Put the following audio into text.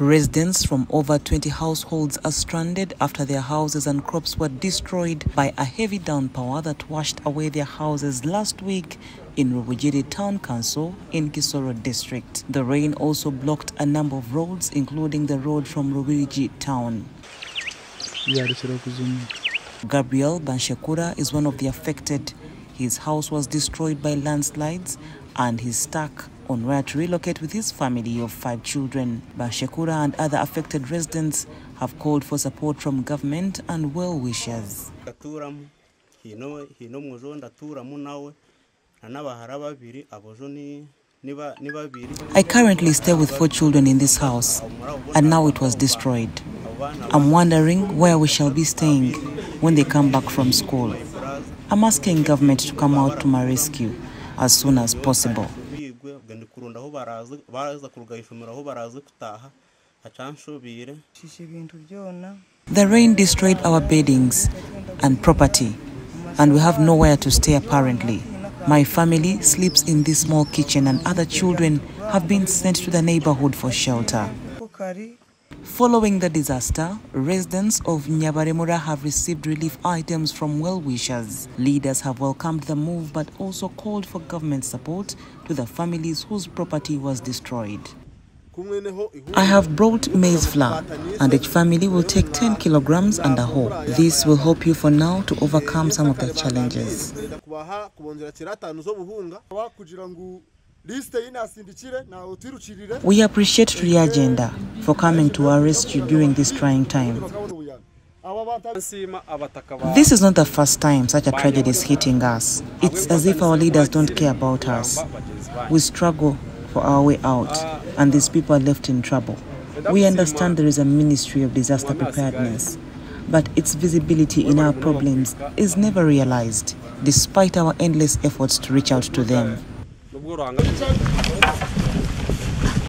Residents from over 20 households are stranded after their houses and crops were destroyed by a heavy downpour that washed away their houses last week in Rubuguri Town Council in Kisoro district. The rain also blocked a number of roads, including the road from Rubuguri town. Gabriel Banshekura is one of the affected. His house was destroyed by landslides and he's stuck on where to relocate with his family of five children. Banshekura and other affected residents have called for support from government and well wishers. gaturamo hino hino mujo ndaturamo nawe na n'abahara babiri abojo ni ni ba- ni babiri I currently stay with four children in this house and now it was destroyed. I'm wondering where we shall be staying when they come back from school. I'm asking government to come out to my rescue as soon as possible. Aho baraza baraza kurugayishumira aho baraza gutaha acanshubire shisha ibintu byona The rain destroyed our beddings and property, and we have nowhere to stay apparently. My family sleeps in this small kitchen, and other children have been sent to the neighborhood for shelter. Following the disaster, residents of Nyabaremura have received relief items from well wishers. Leaders have welcomed the move but also called for government support to the families whose property was destroyed. I have brought maize flour, and each family will take 10 kilograms and a hoe. This will help you for now to overcome some of the challenges. We appreciate Tree Agenda for coming to our rescue during this trying time. This is not the first time such a tragedy is hitting us. It's as if our leaders don't care about us. We struggle for our way out, and these people are left in trouble. We understand there is a Ministry of Disaster Preparedness, but its visibility in our problems is never realized, despite our endless efforts to reach out to them.